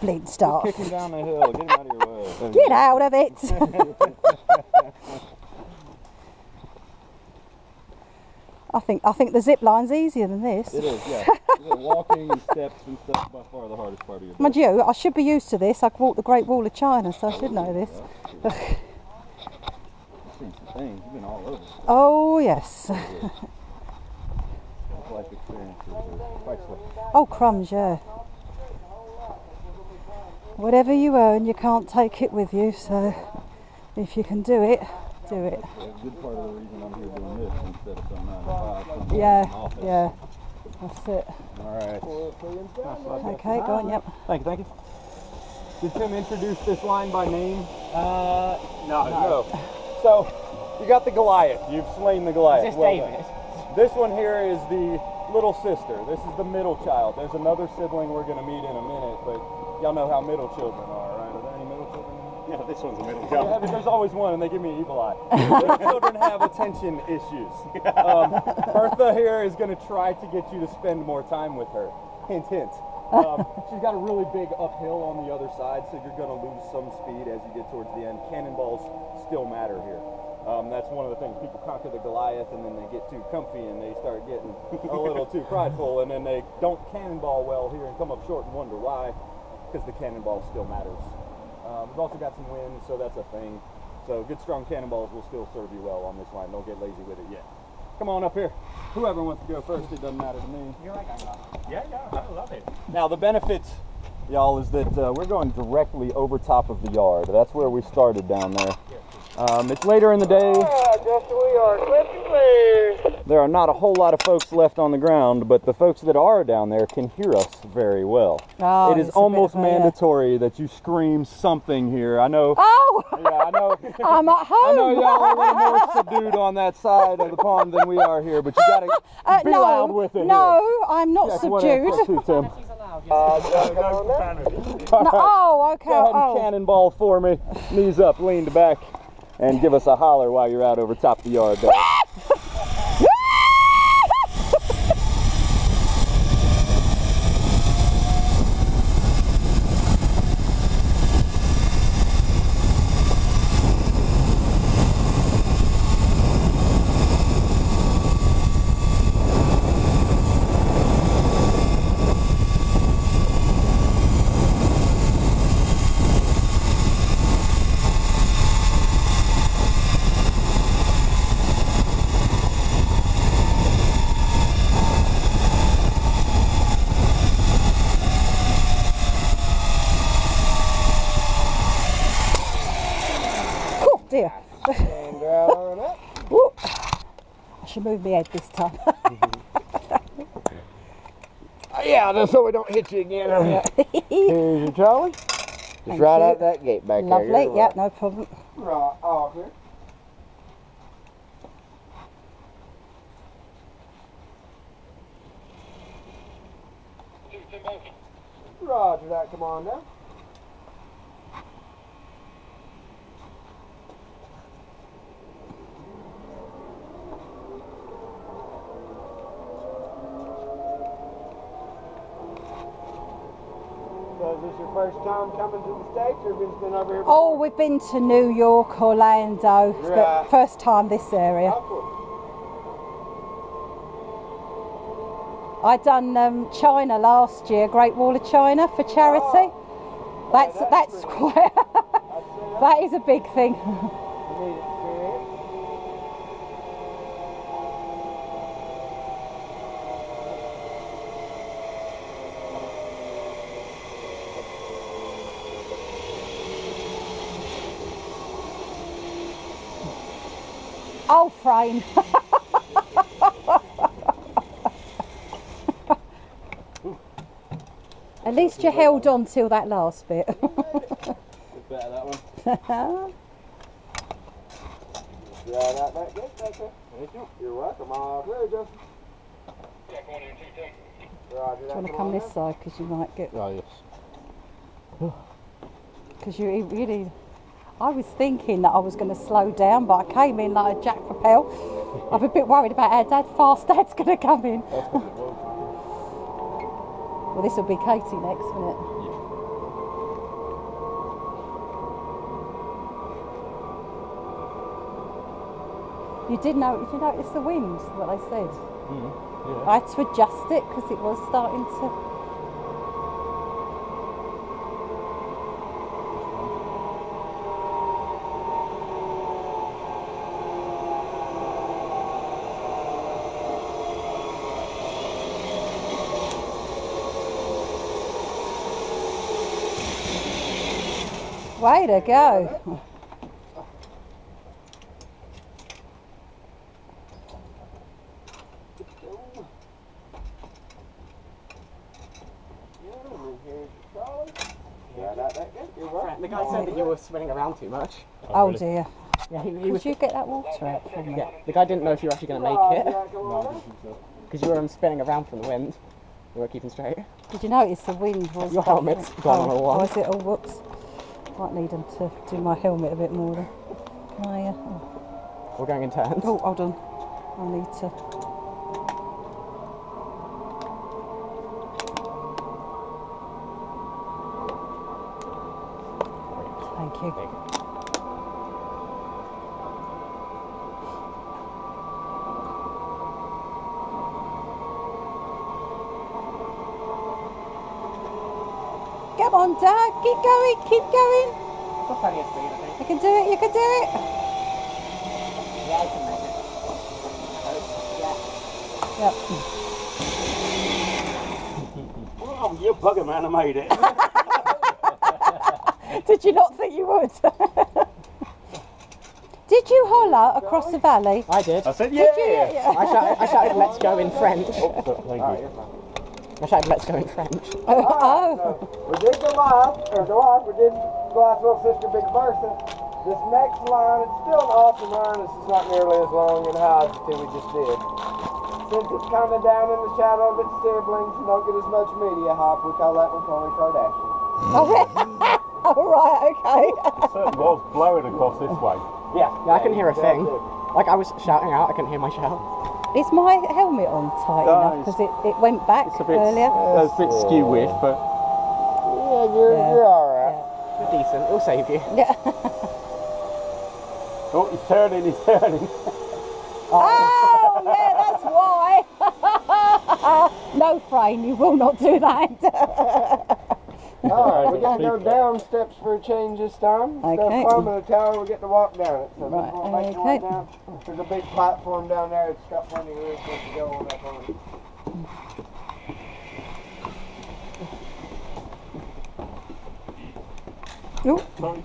bleeding start. Kick him down the hill. Get him out of your way. Get out of it. I think I think the zip line's easier than this. It is, yeah. Walking and steps and stuff by far the hardest part of your Mind you, I should be used to this. I've walked the Great Wall of China, so I should know this. Seen some things. You've been all over. Oh yes. Life experiences are priceless. Oh crumbs, yeah. Whatever you earn, you can't take it with you. So if you can do it, do it. A good part of the reason I'm here doing this instead of some 9 to 5. somewhere Yeah, in an office. yeah. That's it. All right. Okay, go on. Yep. Thank you, thank you. Did Tim introduce this line by name? Uh, no. No. So, you got the Goliath. You've slain the Goliath. Is this Well David? done. This one here is the little sister. This is the middle child. There's another sibling we're going to meet in a minute, but y'all know how middle children are, right? Are there any middle children? Yeah, this one's a middle Yeah, there's always one, and they give me an evil eye. Middle children have attention issues. Um, Bertha here is going to try to get you to spend more time with her. Hint, hint. Um, she's got a really big uphill on the other side, so you're going to lose some speed as you get towards the end. Cannonballs still matter here. Um, that's one of the things. People conquer the Goliath, and then they get too comfy, and they start getting a little too prideful, and then they don't cannonball well here and come up short and wonder why, because the cannonball still matters. Um, we've also got some wind, so that's a thing. So good strong cannonballs will still serve you well on this line. Don't get lazy with it yet. Come on up here. Whoever wants to go first, it doesn't matter to me. You're like, yeah, yeah, I love it. Now the benefit, y'all, is that uh, we're going directly over top of the yard. That's where we started down there. Um, it's later in the day. Yeah, just we are clipping clear. There are not a whole lot of folks left on the ground, but the folks that are down there can hear us very well. Oh, it is it's bit almost of a, uh, mandatory that you scream something here. I know. Oh, Yeah, I know. I'm at home. I know y'all are a little more subdued on that side of the pond than we are here, but you gotta Uh, be no, loud with it. no, I'm not. Yeah, subdued. two, Uh, no, no fan of. No, oh, okay. Go ahead and Oh. cannonball for me. Knees up, leaned back, and give us a holler while you're out over top the yard there. Oh dear. And down up. Ooh. I should move my head this time. Oh, yeah, just so we don't hit you again. Here's your trolley. Just Thank right you. out that gate back there. Lovely. You're Yeah, right. no problem. Right off here. Roger that, come on now. First time coming to the States or have you been over here Oh, we've been to New York, Orlando, but Right. first time this area. Oh. I done um, China last year, Great Wall of China for charity. that's that's that's pretty- quite. That is a big thing. Oh, frame. At least you held on till that last bit. Better that one. Right out that gate back there. You're welcome. All clear, Justin. Roger Do that. you want to come this now. side because you might get Oh, yes. because you really. I was thinking that I was going to slow down, but I came in like a jack propel. I'm a bit worried about how dad fast dad's going to come in. well, this will be Katie next, won't it? You did know? Did you notice the wind? What I said. Mm, yeah. I had to adjust it because it was starting to. Way to go. The guy said that you were spinning around too much. Oh, really? dear. Yeah, he, he Would was. you get that water out from me? Yeah, the guy didn't know if you were actually going to make it because you were um, spinning around from the wind. You weren't keeping straight. Did you notice the wind was? Your helmet's gone oh, on a one. Was it? Oh, whoops. Might need them to do my helmet a bit more. Then. Can I? Uh, oh. We're going in turns. oh, hold on. I need to. Thank you. Come on, Dad. Keep going. Keep going. Got plenty of speed, I think. You can do it. You can do it. Yeah, I can make it. Yep. Oh, you bugger man, I made it. Did you not think you would? Did you holler across the valley? I did. I said, Did yeah. you? Yeah. I shouted, I shouted, let's go in French. Oh, thank you. I shouted, let's go in French. Oh, oh, We did go live, or go live, we did go live little sister Big Bertha. This next line, it's still an awesome line, it's just not nearly as long and high as the two we just did. Since it's kind of down in the shadow of its siblings and don't get as much media hype, we call that one Khloe Kardashian. oh, oh right, okay. Certain was blowing across this way. Yeah. Yeah, I couldn't hear a thing. Like I was shouting out, I couldn't hear my shout. Is my helmet on tight enough? Because it, it went back It's a bit, earlier. uh, a bit skew with, but Yeah, you're, Yeah. you're alright. You're decent. It'll save you. Yeah. Oh, he's turning, he's turning. Oh, yeah, that's why. no, Frame, you will not do that. Alright, we gotta go down steps for a change this time. Instead Okay. of climbing the tower, we get to walk down it. So Right, just wanna make your way down. There's a big platform down there, it's got plenty of room for us to go on up on it. Oh, Sorry.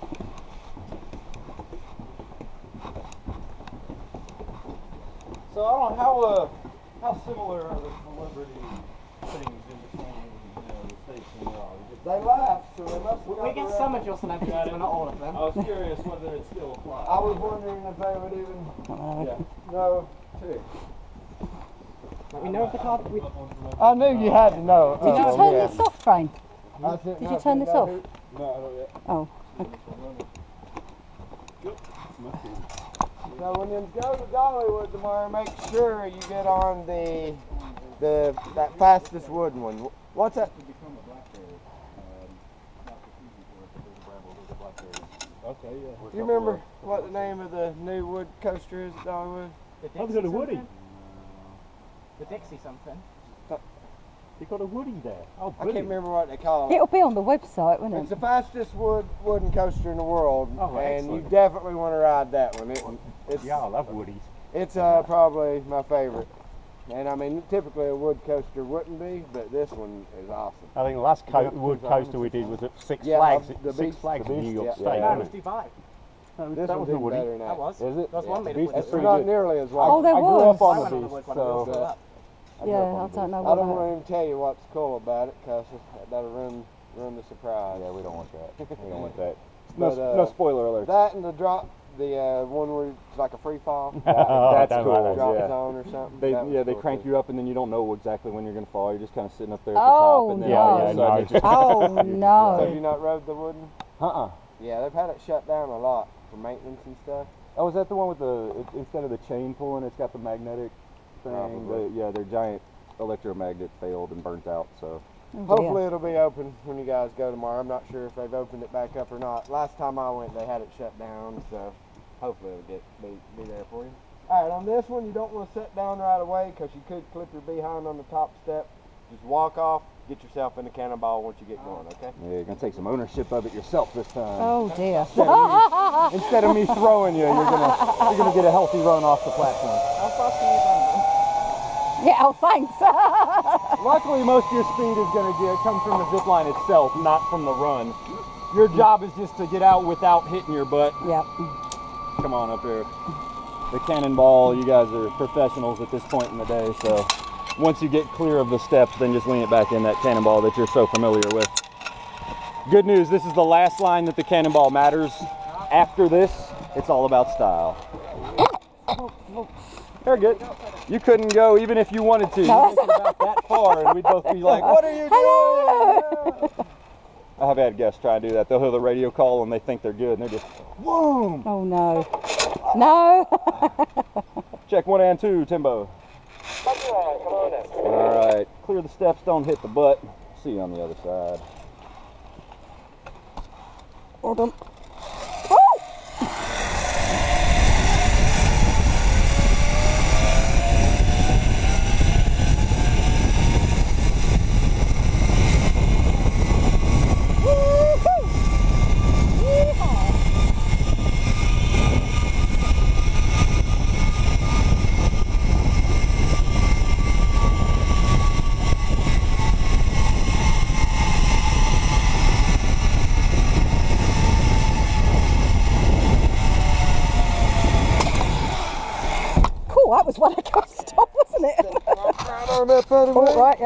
So I don't know how uh, how similar are the celebrity things in between you know the states and y'all? They laugh, so they must have We got get the some of your celebrities, but not all of them. I was curious whether it still applies. I was wondering if they would even yeah. know too. Like, we know if the car. We, I knew you had to know. did you oh, turn this off, Frame? Did Did you turn this off? No, I don't yet. Oh, So when you go to Dollywood tomorrow, make sure you get on the the that fastest wooden one. What's that? Okay, yeah. Do you remember what the name of the new wood coaster is at Dollywood? the I was at a Woody. something? The Dixie something. You got a Woody there. Oh, I can't brilliant. remember what they call it. it'll be on the website, won't it? It's the fastest wood wooden coaster in the world, Oh, and you definitely want to ride that one. It, it's Yeah, I love Woodies. it's uh, probably my favorite. And I mean, typically a wood coaster wouldn't be, but this one is awesome. I think the last co- Yeah. wood coaster we did was at Six Yeah, Flags. the Six Beast- Flags the in New York yeah. State. No, it wasn't was it? Dubai. No, This that was a even Woody. better than That that. was. Is it? There was one The made of is It's wood. not good. nearly as Oh, wide. there I grew was. up on I the went on the beast, one, so still up. Yeah, I don't know I don't want to even tell you what's cool about it, cause that'll ruin ruin the surprise. Yeah, we don't want that. We don't want that. No, But, uh, no spoiler alert. That and the drop, the uh, one where it's like a free fall. Oh, That's don't cool. drop yeah. zone or something. They, yeah, they cool, crank too. you up and then you don't know exactly when you're gonna fall. You're just kind of sitting up there at the Oh, top, and then no. all of a Yeah, sudden no. it just Oh So have you not rode the wooden? uh-uh. Yeah, they've had it shut down a lot for maintenance and stuff. Oh, is that the one with the it, instead of the chain pulling, it's got the magnetic thing? Probably. The, yeah, their giant electromagnet failed and burnt out. So Oh, dear. Hopefully it'll be open when you guys go tomorrow. I'm not sure if they've opened it back up or not. Last time I went, they had it shut down, so hopefully it'll get be, be there for you. All right, on this one, you don't want to sit down right away because you could clip your behind on the top step. Just walk off, get yourself in the cannonball once you get going, okay? Yeah, you're gonna take some ownership of it yourself this time. Oh dear. Instead of me throwing you, you're gonna you're gonna get a healthy run off the platform. How fast can you yeah, oh thanks. Luckily, most of your speed is gonna get come from the zip line itself, not from the run. Your job is just to get out without hitting your butt. yep. Come on up here. The cannonball, you guys are professionals at this point in the day, so once you get clear of the steps, then just lean it back in that cannonball that you're so familiar with. Good news, this is the last line that the cannonball matters. After this, it's all about style. Very good. You couldn't go even if you wanted to. You about that far, and we'd both be like, "What are you doing?" I have had guests try to do that. They'll hear the radio call and they think they're good, and they're just, "Boom!" Oh no. No. Check one and two, Timbo. All right, clear the steps, don't hit the butt. See you on the other side. Hold on. Cool, that was one I got stop, wasn't it? Right pedal, All right,